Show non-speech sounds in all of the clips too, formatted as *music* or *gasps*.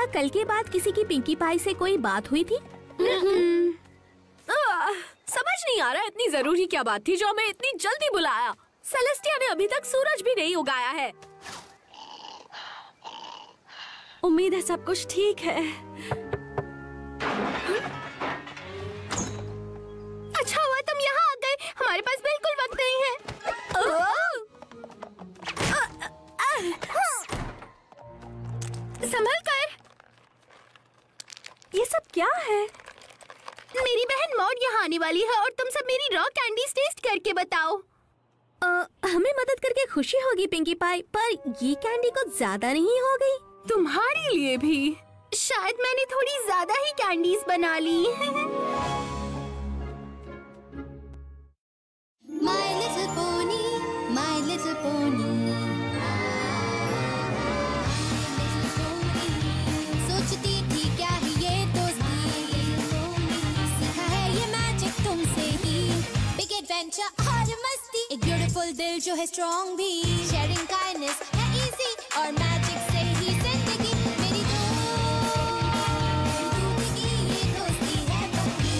क्या कल के बाद किसी की पिंकी पाई से कोई बात हुई थी? आह, समझ नहीं आ रहा इतनी ज़रूरी क्या बात थी जो हमें इतनी जल्दी बुलाया। सेलेस्टिया ने अभी तक सूरज भी नहीं उगाया है। उम्मीद है सब कुछ ठीक है। अच्छा हुआ तुम यहाँ आ गए। हमारे पास बिल्कुल वक्त नहीं है। संभल सब क्या है? मेरी बहन मॉड यहाँ आने वाली है और तुम सब मेरी रॉ कैंडीज टेस्ट करके बताओ। आ, हमें मदद करके खुशी होगी पिंकी पाई पर ये कैंडी कुछ ज़्यादा नहीं हो गई। तुम्हारे लिए भी। शायद मैंने थोड़ी ज़्यादा ही कैंडीज बना ली। *laughs* बिग और मस्ती एक ब्यूटीफुल दिल जो है स्ट्रॉन्ग भी शेयरिंग काइंडनेस है इजी और मैजिक से ही ज़िंदगी मेरी दोस्ती ये दोस्ती है पक्की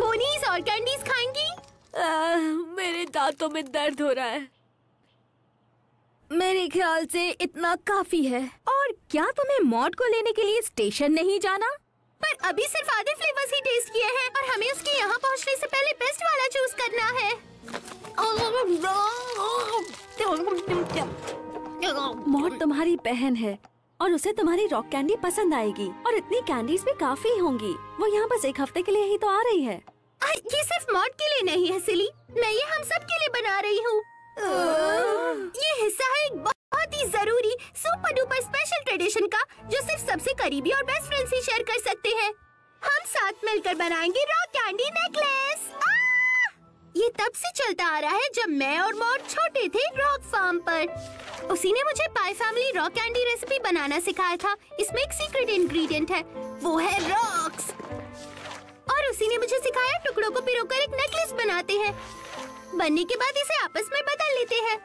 पोनीज और कैंडीज खाएँगी? आह, मेरे दांतों में दर्द हो रहा है। मेरे ख्याल से इतना काफ़ी है। और क्या तुम्हें मॉड को लेने के लिए स्टेशन नहीं जाना? पर अभी सिर्फ़ आधे फ्लेवर्स ही टेस्ट किए हैं और हमें उसके यहाँ पहुँचने से पहले बेस्ट वाला चूज़ करना है। मौत तुम्हारी बहन है और उसे तुम्हारी रॉक कैंडी पसंद आएगी और इतनी कैंडीज भी काफ़ी होंगी। वो यहाँ बस एक हफ़्ते के लिए ही तो आ रही है। आ, ये सिर्फ़ मॉड के लिए नहीं है सिली। मैं ये हम सब के लिए बना रही हूँ। ये हिस्सा है एक बहुत ही ज़रूरी सुपर डुपर स्पेशल ट्रेडिशन का, जो सिर्फ़ सबसे करीबी और बेस्ट फ्रेंड्स ही शेयर कर सकते हैं। हम साथ मिलकर बनाएँगे रॉक कैंडी नेकलेस ये तब से चलता आ रहा है जब मैं और मोर छोटे थे रॉक फार्म पर। उसी ने मुझे Pie family rock candy recipe बनाना सिखाया था। इसमें एक सीक्रेट इंग्रेडिएंट है, वो है रॉक्स और उसी ने मुझे सिखाया टुकड़ों को पिरोकर एक नेकलेस बनाते हैं। बनने के बाद इसे आपस में बदल लेते हैं।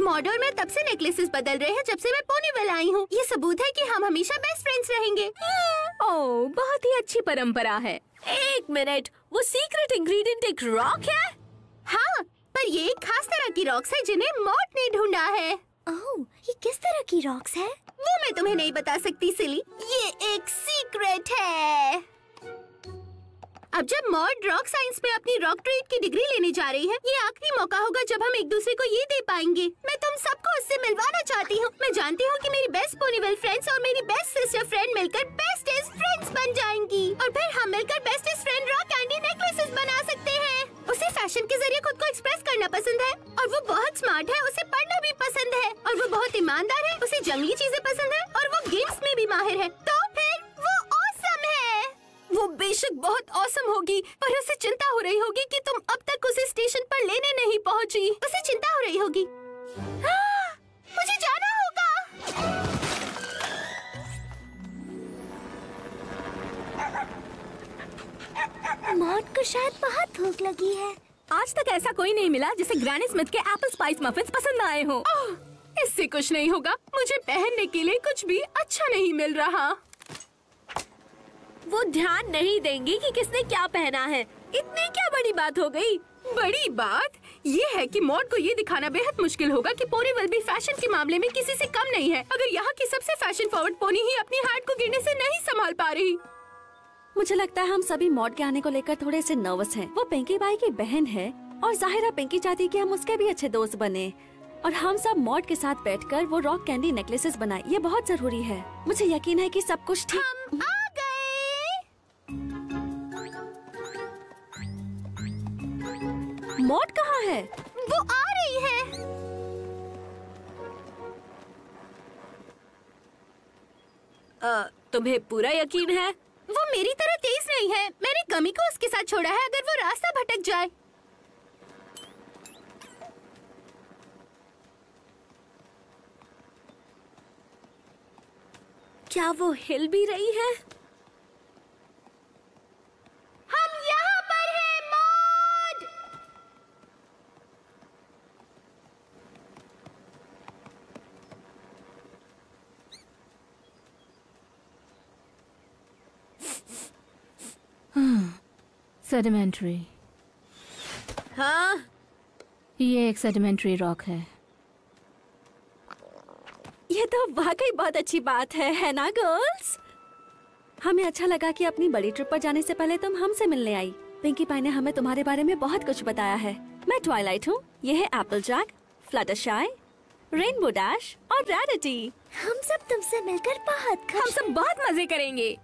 मॉडल में तब से नेकलेसेस बदल रहे हैं जब से मैं पोनीवेल आई हूँ। ये सबूत है कि हम हमेशा बेस्ट फ्रेंड्स रहेंगे। ओह बहुत ही अच्छी परंपरा है। एक मिनट वो सीक्रेट इंग्रेडिएंट एक रॉक है? हाँ पर ये एक खास तरह की रॉक्स है जिन्हें मॉट ने ढूंढा है। ओह ये किस तरह की रॉक्स है? वो मैं तुम्हें नहीं बता सकती सिली। ये एक सीक्रेट है। अब जब मॉड रॉक साइंस में अपनी रॉक ट्रेड की डिग्री लेने जा रही है, ये आखिरी मौका होगा जब हम एक दूसरे को ये दे पाएँगे। मैं तुम सबको उससे मिलवाना चाहती हूँ। मैं जानती हूँ कि मेरी बेस्ट पोनीवेल फ्रेंड्स और मेरी बेस्ट सिस्टर फ्रेंड मिलकर बेस्टेस्ट फ्रेंड्स बन जाएँगी। और फिर हम मिलकर bestest friend rock candy necklaces बना सकते हैं। उसे फ़ैशन के ज़रिए खुद को एक्सप्रेस करना पसंद है और वो बहुत स्मार्ट है, उसे पढ़ना भी पसंद है। और वो बहुत ईमानदार है, उसे जंगली चीज़ें पसंद है और वो गेम्स में भी माहिर है। तो वो बेशक बहुत औसम होगी पर उसे चिंता हो रही होगी कि तुम अब तक उसे स्टेशन पर लेने नहीं पहुँची। उसे चिंता हो रही होगी। हाँ, मुझे जाना होगा। मॉड को शायद बहुत भूख लगी है। आज तक ऐसा कोई नहीं मिला जिसे ग्रैनी स्मिथ के एप्पल स्पाइस मफिन्स पसंद आए हो। इससे कुछ नहीं होगा। मुझे पहनने के लिए कुछ भी अच्छा नहीं मिल रहा। वो ध्यान नहीं देंगी कि किसने क्या पहना है। इतनी क्या बड़ी बात हो गई? बड़ी बात? ये है कि मॉड को ये दिखाना बेहद मुश्किल होगा कि पोनीवेल भी फ़ैशन के मामले में किसी से कम नहीं है। अगर यहाँ की सबसे फ़ैशन फॉरवर्ड पोनी ही अपनी हार्ट को गिरने से नहीं संभाल पा रही। मुझे लगता है हम सभी मॉड के आने को लेकर थोड़े से नर्वस हैं। वो पिंकी बाई की बहन है और जाहिरा पिंकी चाहती कि हम उसके भी अच्छे दोस्त बने। और हम सब मॉड के साथ बैठकर वो रॉक कैंडी नेकलेसेस बनाए ये बहुत ज़रूरी है। मुझे यकीन है कि सब कुछ ठीक मॉड कहाँ है? वो आ रही है। अ, तुम्हें पूरा यकीन है? वो मेरी तरह तेज नहीं है। मैंने कमी को उसके साथ छोड़ा है अगर वो रास्ता भटक जाए। क्या वो हिल भी रही है? सेडिमेंट्री हाँ ये एक सेडिमेंट्री रॉक है। ये तो वाकई बहुत अच्छी बात है है ना गर्ल्स हमें अच्छा लगा कि अपनी बड़ी ट्रिप पर जाने से पहले तुम हमसे मिलने आई। पिंकी पाई ने हमें तुम्हारे बारे में बहुत कुछ बताया है। मैं ट्वाइलाइट हूँ। ये है Applejack Fluttershy Rainbow Dash और रैरिटी हम सब तुमसे मिलकर बहुत हम सब बहुत मज़े करेंगे।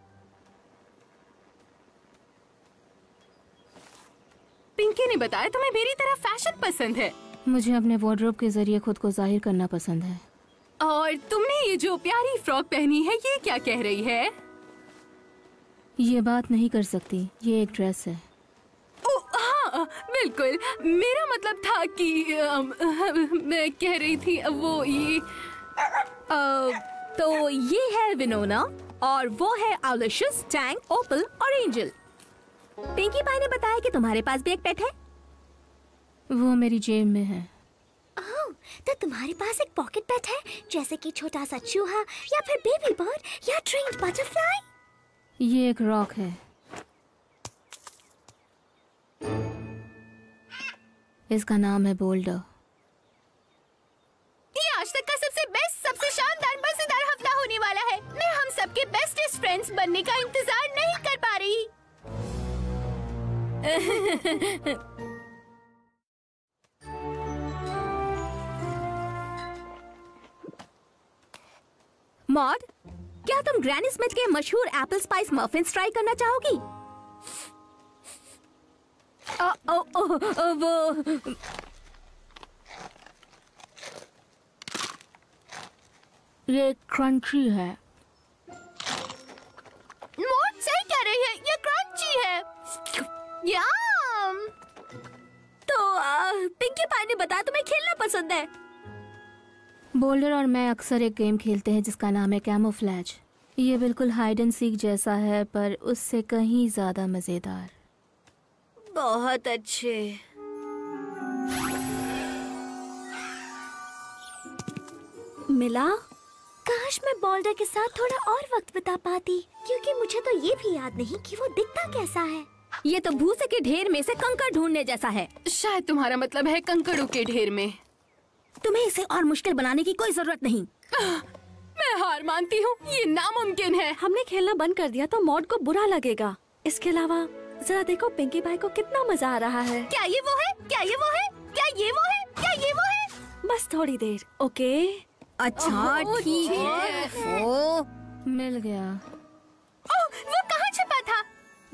पिंकी ने बताया तुम्हें मेरी तरह फ़ैशन पसंद है। मुझे अपने वार्डरोब के ज़रिए खुद को ज़ाहिर करना पसंद है। और तुमने ये जो प्यारी फ्रॉक पहनी है ये क्या कह रही है? ये बात नहीं कर सकती। ये एक ड्रेस है। ओ, हाँ बिल्कुल। मेरा मतलब था कि अम, मैं कह रही थी वो ये आ, तो ये है विनोना और वो है टैंक ओपल और एंजल पिंकी पाई ने बताया कि तुम्हारे पास भी एक पेट है? वो मेरी जेब में है। ओह, तो तुम्हारे पास एक पॉकेट पेट है जैसे कि छोटा सा चूहा या फिर बेबी बर्ड या ट्रेन्ड बटरफ्लाई ये एक रॉक है। इसका नाम है बोल्डर ये आज तक का सबसे बेस्ट सबसे शानदार मज़ेदार हफ़्ता होने वाला है। मैं हम सबके बेस्टेस्ट फ्रेंड्स बनने का इंतज़ार नहीं कर पा रही। *laughs* मॉड क्या तुम ग्रैनी स्मिथ के मशहूर एप्पल स्पाइस मफिन्स ट्राई करना चाहोगी? ओ, ओ, ओ, ओ, वो। ये क्रंची है। बताया तुम्हें खेलना पसंद है। बोल्डर और मैं अक्सर एक गेम खेलते हैं जिसका नाम है कैमोफ्लैज। ये बिल्कुल हाइड एंड सीक जैसा है पर उससे कहीं ज़्यादा मज़ेदार। बहुत अच्छे। मिला? काश मैं बॉल्डर के साथ थोड़ा और वक्त बिता पाती क्योंकि मुझे तो ये भी याद नहीं कि वो दिखता कैसा है। ये तो भूसे के ढेर में से कंकड़ ढूँढने जैसा है। शायद तुम्हारा मतलब है कंकड़ों के ढेर में। तुम्हें इसे और मुश्किल बनाने की कोई ज़रूरत नहीं। मैं हार मानती हूँ ये नामुमकिन है। हमने खेलना बंद कर दिया तो मॉड को बुरा लगेगा। इसके अलावा जरा देखो पिंकी भाई को कितना मज़ा आ रहा है। क्या ये वो है? क्या ये वो है? क्या ये वो है? क्या ये वो है? बस थोड़ी देर ओके? अच्छा ठीक है। ओ, मिल गया।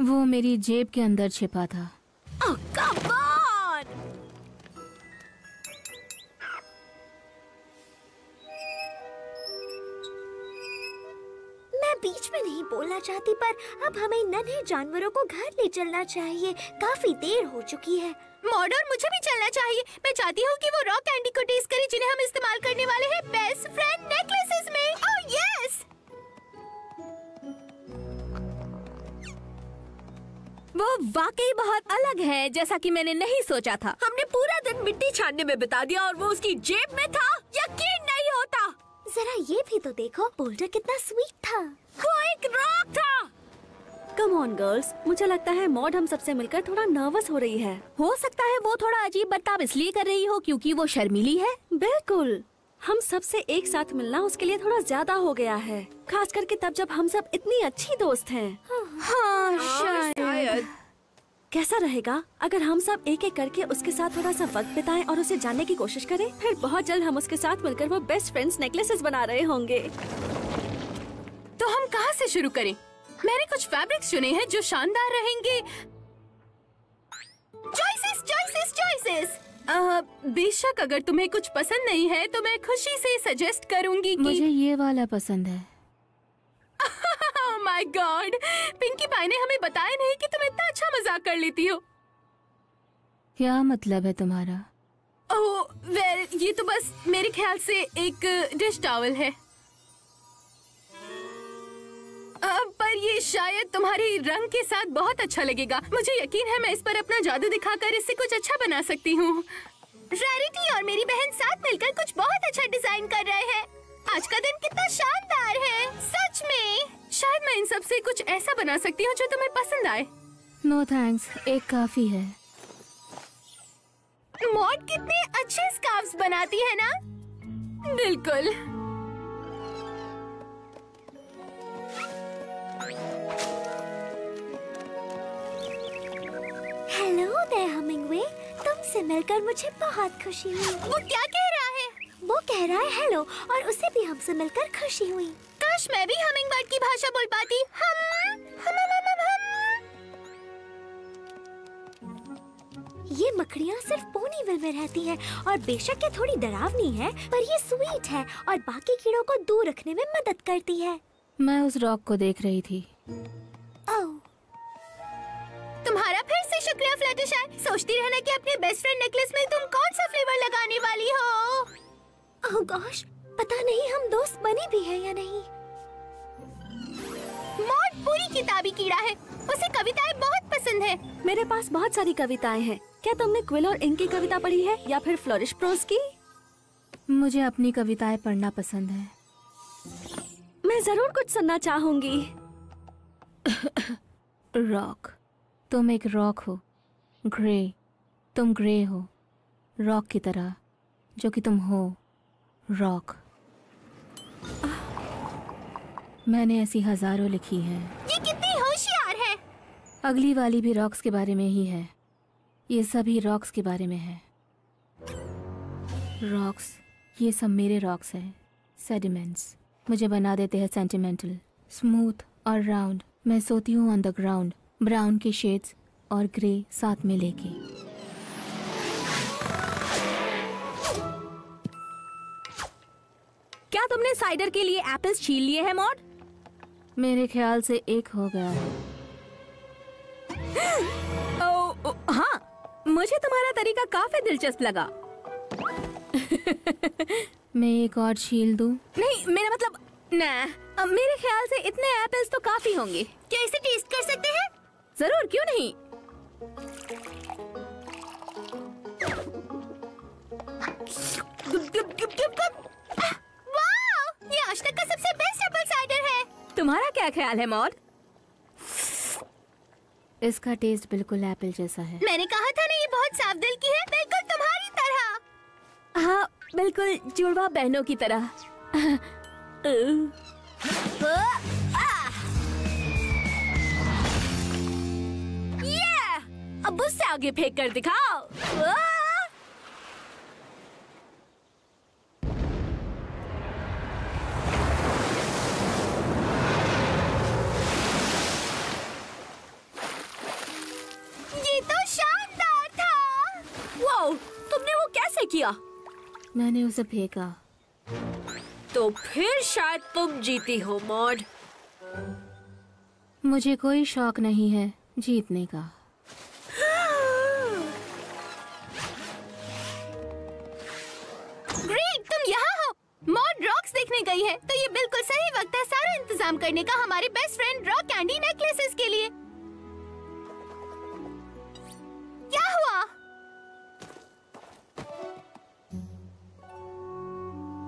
वो मेरी जेब के अंदर छिपा था। ओह, come on! मैं बीच में नहीं बोलना चाहती पर अब हमें नन्हे जानवरों को घर ले चलना चाहिए। काफ़ी देर हो चुकी है। मॉडर्न मुझे भी चलना चाहिए। मैं चाहती हूँ कि वो रॉक कैंडी को टेस्ट करे जिन्हें हम इस्तेमाल करने वाले हैं बेस्ट फ्रेंड नेकलेसेस में। ओह यस वो वाकई बहुत अलग है जैसा कि मैंने नहीं सोचा था। हमने पूरा दिन मिट्टी छानने में बिता दिया और वो उसकी जेब में था। यकीन नहीं होता। जरा ये भी तो देखो बोल्डर कितना स्वीट था। वो एक रॉक था। कम ऑन गर्ल्स मुझे लगता है मॉड हम सबसे मिलकर थोड़ा नर्वस हो रही है। हो सकता है वो थोड़ा अजीब बर्ताव इसलिए कर रही हो क्योंकि वो शर्मीली है। बिल्कुल। हम सबसे एक साथ मिलना उसके लिए थोड़ा ज़्यादा हो गया है खास करके तब जब हम सब इतनी अच्छी दोस्त हैं। हाँ। शायद। कैसा रहेगा? अगर हम सब एक एक करके उसके साथ थोड़ा सा वक्त बिताएँ और उसे जानने की कोशिश करें फिर बहुत जल्द हम उसके साथ मिलकर वो बेस्ट फ्रेंड्स नेकलेसेस बना रहे होंगे। तो हम कहाँ से शुरू करें? मैंने कुछ फैब्रिक्स चुने हैं जो शानदार रहेंगे। चॉइसेस चॉइसेस चॉइसेस बेशक अगर तुम्हें कुछ पसंद नहीं है तो मैं खुशी से सजेस्ट करूँगी कि मुझे ये वाला पसंद है। माय गॉड पिंकी पाई ने हमें बताया नहीं कि तुम इतना अच्छा मज़ाक कर लेती हो। क्या मतलब है तुम्हारा? ओह वेल well, ये तो बस मेरे ख्याल से एक डिश टॉवल है। अ, पर ये शायद तुम्हारे रंग के साथ बहुत अच्छा लगेगा। मुझे यकीन है मैं इस पर अपना जादू दिखाकर इससे कुछ अच्छा बना सकती हूँ। रैरिटी और मेरी बहन साथ मिलकर कुछ बहुत अच्छा डिज़ाइन कर रहे हैं। आज का दिन कितना शानदार है। सच में। शायद मैं इन सबसे कुछ ऐसा बना सकती हूँ जो तुम्हें पसंद आए। नो no थैंक्स एक काफ़ी है। मॉड कितने अच्छे स्कार्फ्स बनाती है ना? बिल्कुल। हेलो देयर हमिंगवे तुमसे मिलकर मुझे बहुत खुशी हुई। वो क्या कह है वो कह रहा है हेलो और उसे भी हमसे मिलकर खुशी हुई। काश मैं भी हमिंगबर्ड की भाषा बोल पाती। हम हम हम हम, हम। हम। ये मकड़ियाँ सिर्फ़ पोनीविल में रहती हैं और बेशक ये थोड़ी डरावनी है पर ये स्वीट है और बाकी कीड़ों को दूर रखने में मदद करती है। मैं उस रॉक को देख रही थी। ओह तुम्हारा फिर से शुक्रिया सोचती रहना कि अपने बेस्ट फ्रेंड नेकलेस में तुम कौन सा फ्लेवर लगाने वाली हो? ओह गॉश पता नहीं हम दोस्त बने भी हैं या नहीं। मॉड पूरी किताबी कीड़ा है। उसे कविताएँ बहुत पसंद है। मेरे पास बहुत सारी कविताएँ हैं। क्या तुमने क्विल और इंक की कविता पढ़ी है या फिर फ्लोरिश प्रोज की? मुझे अपनी कविताएँ पढ़ना पसंद है। मैं ज़रूर कुछ सुनना चाहूँगी। रॉक तुम एक रॉक हो। ग्रे तुम ग्रे हो। रॉक की तरह जो कि तुम हो। रॉक। मैंने ऐसी हज़ारों लिखी हैं। ये कितनी होशियार है। अगली वाली भी रॉक्स के बारे में ही है। ये सभी रॉक्स के बारे में है। रॉक्स ये सब मेरे रॉक्स हैं। सेडिमेंट्स मुझे बना देते हैं सेंटिमेंटल। स्मूथ और राउंड। मैं सोती हूँ ऑन द ग्राउंड ब्राउन के शेड्स और ग्रे साथ में लेके। तुमने साइडर के लिए एप्पल्स छील लिए हैं मॉड मेरे ख्याल से एक हो गया। *gasps* ओ, ओ, हाँ मुझे तुम्हारा तरीका काफ़ी दिलचस्प लगा। *laughs* मैं एक और छील दूँ? नहीं मेरा मतलब ना अब मेरे ख्याल से इतने एप्पल्स तो काफ़ी होंगे। क्या इसे टेस्ट कर सकते हैं? ज़रूर क्यों नहीं? वाह ये आज तक का सबसे बेस्ट एप्पल साइडर है। तुम्हारा क्या ख्याल है मॉड? इसका टेस्ट बिल्कुल एप्पल जैसा है। मैंने कहा था ना ये बहुत साफ़ दिल की है बिल्कुल तुम्हारी तरह। हाँ बिल्कुल जुड़वा बहनों की तरह। ये अब उससे आगे फेंक कर दिखाओ। मैंने उसे फेंका। तो फिर शायद तुम जीती हो मॉड। मुझे कोई शौक नहीं है जीतने का। ग्रेट तुम यहाँ हो। मॉड रॉक्स देखने गई है तो ये बिल्कुल सही वक्त है सारा इंतज़ाम करने का हमारे best friend rock candy necklaces के लिए। क्या हुआ?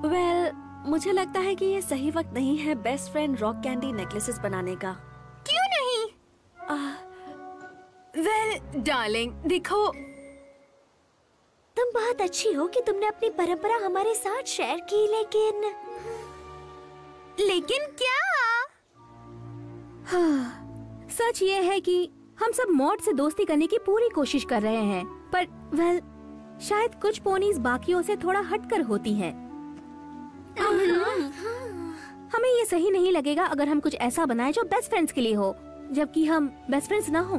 वेल well, मुझे लगता है कि ये सही वक्त नहीं है best friend rock candy necklaces बनाने का। क्यों नहीं? वेल डार्लिंग देखो। तुम बहुत अच्छी हो कि तुमने अपनी परंपरा हमारे साथ शेयर की लेकिन लेकिन क्या? हाँ, सच ये है कि हम सब मॉड से दोस्ती करने की पूरी कोशिश कर रहे हैं पर वेल शायद कुछ पोनीज बाकियों से थोड़ा हटकर होती हैं। हमें ये सही नहीं लगेगा अगर हम कुछ ऐसा बनाए जो बेस्ट फ्रेंड्स के लिए हो, जबकि हम बेस्ट फ्रेंड्स ना हो।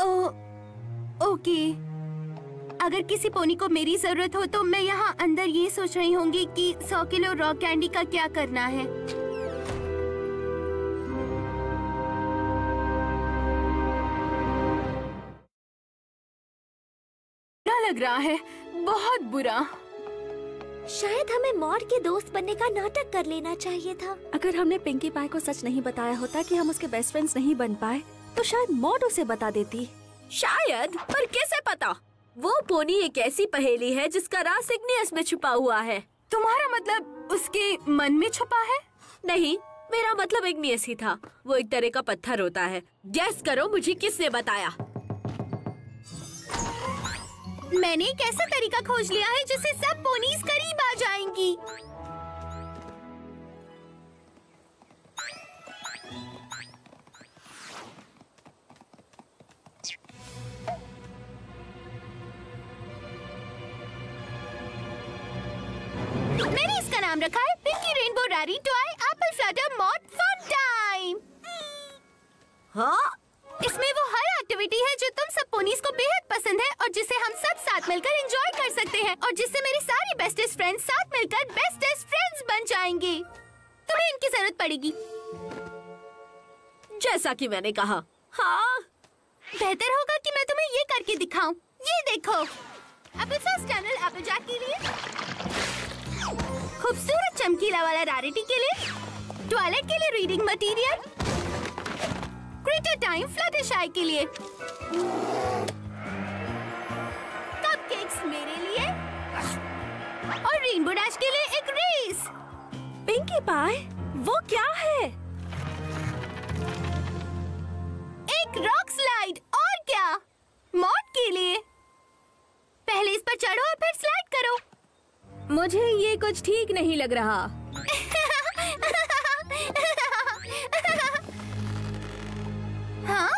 Oh, okay. अगर किसी पोनी को मेरी ज़रूरत हो तो मैं यहाँ अंदर ये सोच रही होंगी कि सौ किलो रॉक कैंडी का क्या करना है। लग रहा है। बहुत बुरा। शायद हमें मॉड के दोस्त बनने का नाटक कर लेना चाहिए था। अगर हमने पिंकी पाई को सच नहीं बताया होता कि हम उसके बेस्ट फ्रेंड्स नहीं बन पाए तो शायद मॉड उसे बता देती। शायद? पर कैसे पता? वो पोनी एक ऐसी पहेली है जिसका राज सिग्नियस में छुपा हुआ है। तुम्हारा मतलब उसके मन में छुपा है? नहीं मेरा मतलब इग्नियस ही था। वो एक तरह का पत्थर होता है। गैस करो मुझे किसने बताया? मैंने एक ऐसा तरीका खोज लिया है जिससे सब पोनीज करीब आ जाएँगी। मैंने इसका नाम रखा है Pinkie Rainbow Rarity apple flutter mod fun time. हाँ? इसमें वो हर एक्टिविटी है जो तुम सब पोनीज को बेहद पसंद है और जिसे हम सब साथ मिलकर एंजॉय कर सकते हैं और जिससे मेरी सारी बेस्टेस्ट फ्रेंड्स साथ मिलकर बेस्टेस्ट फ्रेंड्स बन जाएँगे। तुम्हें इनकी ज़रूरत पड़ेगी। जैसा कि मैंने कहा। हाँ। बेहतर होगा कि मैं तुम्हें ये करके दिखाऊँ। ये देखो। Apple sauce tunnel Applejack के लिए खूबसूरत चमकीला वाला रारिटी के लिए टॉयलेट के लिए reading material creator time Fluttershy के लिए। कपकेक्स मेरे लिए और रेनबो डैश के लिए एक रेस। पिंकी पाई वो क्या है? एक रॉक स्लाइड और क्या? मॉड के लिए। पहले इस पर चढ़ो और फिर स्लाइड करो। मुझे ये कुछ ठीक नहीं लग रहा। हाँ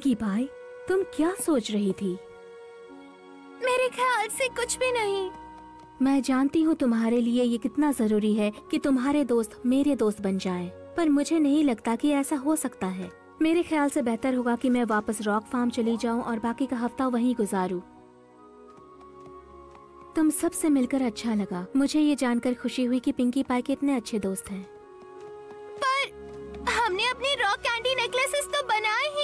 पिंकी पाई तुम क्या सोच रही थी मेरे ख्याल से कुछ भी नहीं मैं जानती हूँ तुम्हारे लिए ये कितना ज़रूरी है कि तुम्हारे दोस्त मेरे दोस्त बन जाएँ, पर मुझे नहीं लगता कि ऐसा हो सकता है मेरे ख्याल से बेहतर होगा कि मैं वापस रॉक फार्म चली जाऊँ और बाकी का हफ़्ता वहीं गुजारूं। तुम सबसे मिलकर अच्छा लगा मुझे ये जानकर खुशी हुई कि पिंकी पाई के इतने अच्छे दोस्त हैं। पर हमने अपने रॉक कैंडी नेकलेसेस तो बनाए ही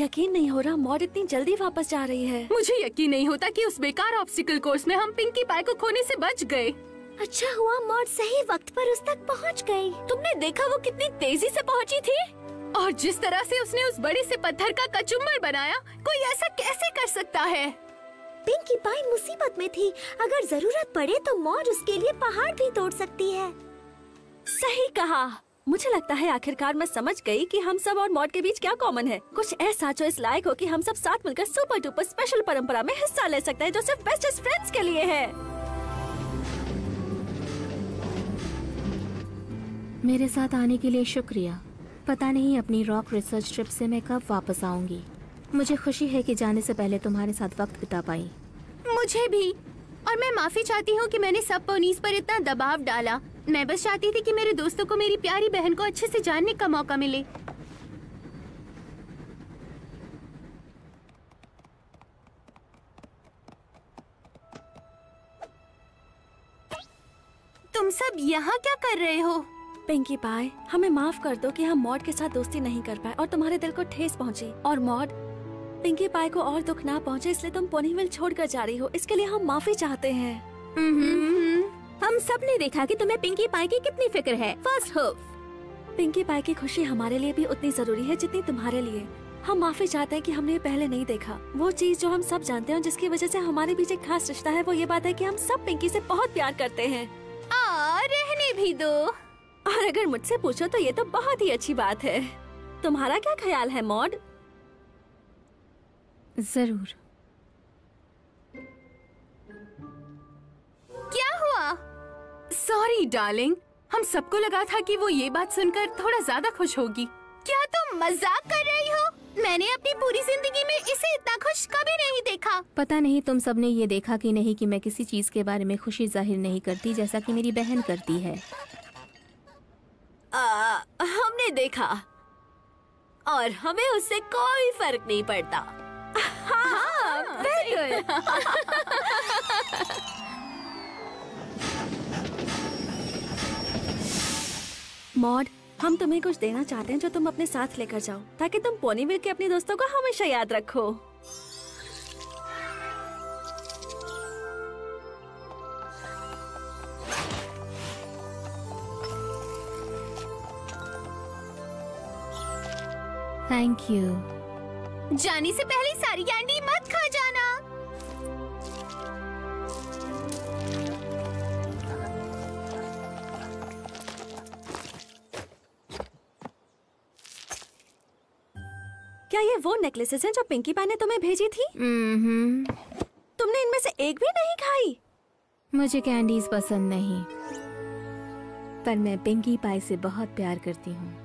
यकीन नहीं हो रहा मॉड इतनी जल्दी वापस जा रही है। मुझे यकीन नहीं होता कि उस बेकार ऑब्स्टिकल कोर्स में हम पिंकी पाई को खोने से बच गए। अच्छा हुआ मॉड सही वक्त पर उस तक पहुँच गई। तुमने देखा वो कितनी तेज़ी से पहुँची थी? और जिस तरह से उसने उस बड़े से पत्थर का कचुम्बर बनाया कोई ऐसा कैसे कर सकता है? पिंकी पाई मुसीबत में थी। अगर ज़रूरत पड़े तो मॉड उसके लिए पहाड़ भी तोड़ सकती है। सही कहा। मुझे लगता है आखिरकार मैं समझ गई कि हम सब और मॉड के बीच क्या कॉमन है। कुछ ऐसा जो इस लायक हो कि हम सब साथ मिलकर सुपर डुपर स्पेशल परंपरा में हिस्सा ले सकते हैं जो सिर्फ़ बेस्टेस्ट फ्रेंड्स के लिए है। मेरे साथ आने के लिए शुक्रिया। पता नहीं अपनी रॉक रिसर्च ट्रिप से मैं कब वापस आऊँगी। मुझे खुशी है कि जाने से पहले तुम्हारे साथ वक्त बिता पाई। मुझे भी। और मैं माफ़ी चाहती हूँ कि मैंने सब पोनीस पर इतना दबाव डाला। मैं बस चाहती थी कि मेरे दोस्तों को मेरी प्यारी बहन को अच्छे से जानने का मौका मिले। तुम सब यहाँ क्या कर रहे हो? पिंकी पाए हमें माफ़ कर दो कि हम मॉड के साथ दोस्ती नहीं कर पाए और तुम्हारे दिल को ठेस पहुँची। और मॉड पिंकी पाए को और दुख ना पहुँचे इसलिए तुम पोनीविल छोड़कर जा रही हो। इसके लिए हम माफ़ी चाहते हैं। हम सबने देखा कि तुम्हें पिंकी पाई की कितनी फ़िक्र है। फ़र्स्ट होप पिंकी पाई की खुशी हमारे लिए भी उतनी ज़रूरी है जितनी तुम्हारे लिए। हम माफ़ी चाहते हैं कि हमने ये पहले नहीं देखा। वो चीज़ जो हम सब जानते हैं जिसकी वजह से हमारे बीच एक खास रिश्ता है वो ये बात है कि हम सब पिंकी से बहुत प्यार करते हैं। आ, रहने भी दो। और अगर मुझसे पूछो तो ये तो बहुत ही अच्छी बात है। तुम्हारा क्या ख्याल है मॉड? ज़रूर। सॉरी डार्लिंग हम सबको लगा था कि वो ये बात सुनकर थोड़ा ज़्यादा खुश होगी। क्या तुम तो मज़ाक कर रही हो? मैंने अपनी पूरी ज़िंदगी में इसे इतना खुश कभी नहीं देखा। पता नहीं तुम सबने ये देखा कि नहीं कि मैं किसी चीज़ के बारे में खुशी ज़ाहिर नहीं करती जैसा कि मेरी बहन करती है। आ, हमने देखा। और हमें उससे कोई फ़र्क नहीं पड़ता। हाँ, बिल्कुल। *laughs* *laughs* मॉड हम तुम्हें कुछ देना चाहते हैं जो तुम अपने साथ लेकर जाओ ताकि तुम पोनीविल के अपने दोस्तों को हमेशा याद रखो। थैंक यू जाने से पहले सारी कैंडी क्या ये वो नेकलेसेस हैं जो पिंकी पाई ने तुम्हें भेजी थी? हम्म तुमने इनमें से एक भी नहीं खाई? मुझे कैंडीज पसंद नहीं। पर मैं पिंकी पाई से बहुत प्यार करती हूँ।